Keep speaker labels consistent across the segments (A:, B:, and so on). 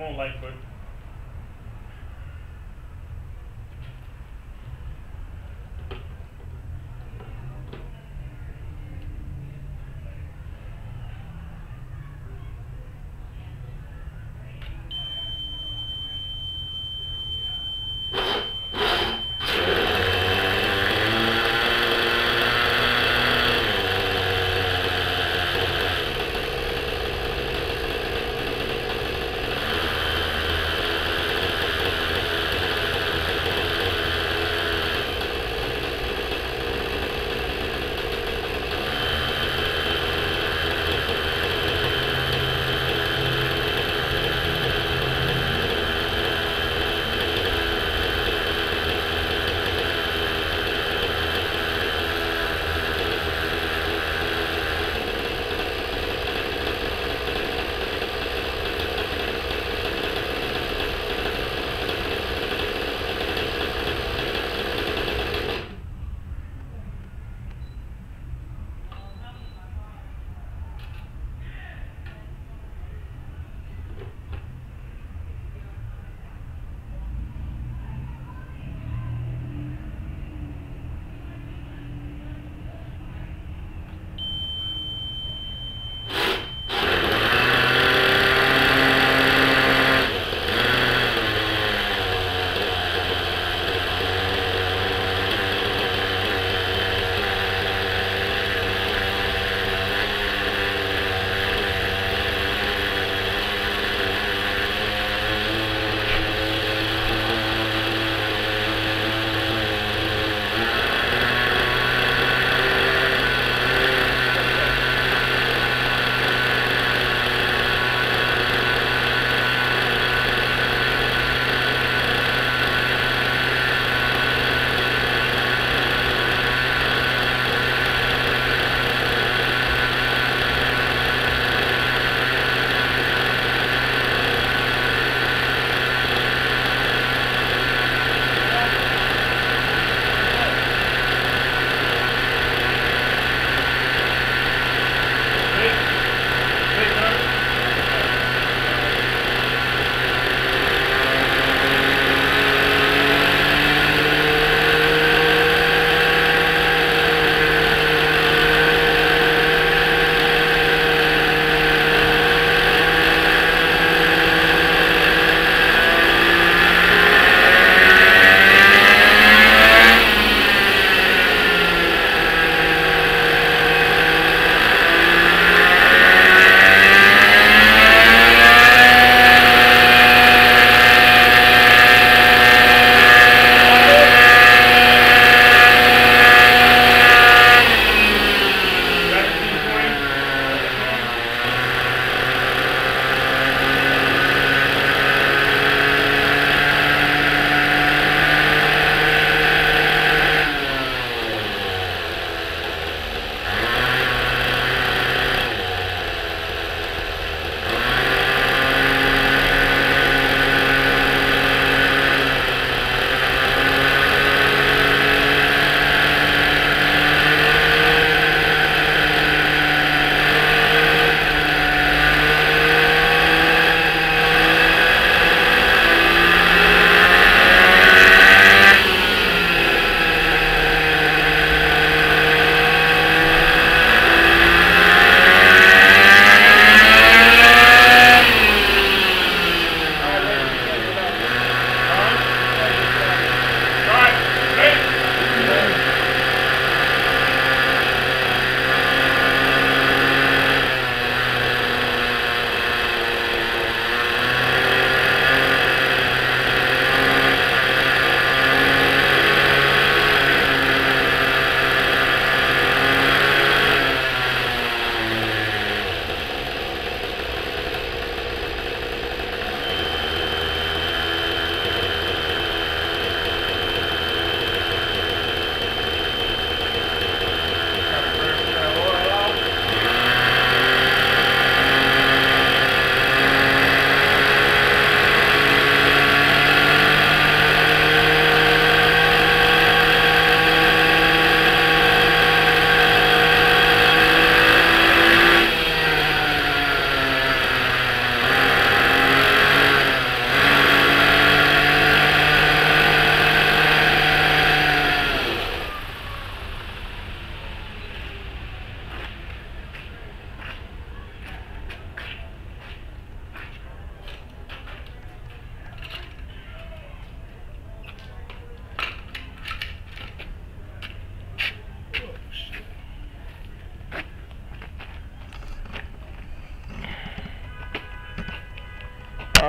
A: Come on,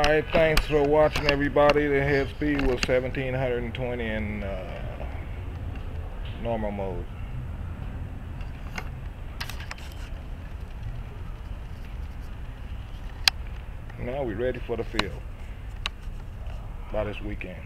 B: Alright, thanks for watching everybody. The head speed was 1720 in uh, normal mode. Now we're ready for the field by this weekend.